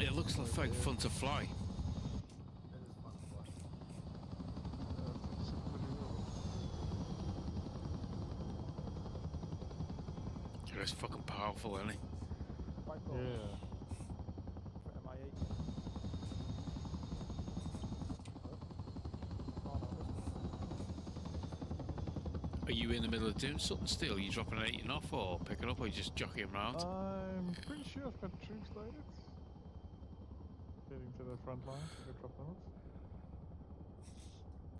It looks like fun fun to fly. It is fun to fly. Yeah, it's pretty well. It's fucking powerful, isn't it? Yeah. For MI8. Oh, no, Are you in the middle of doing something still? Are you dropping an 18 off or picking up or are you just jockeying around? I'm pretty sure I've got troops loaded. Heading to the front line for a couple minutes.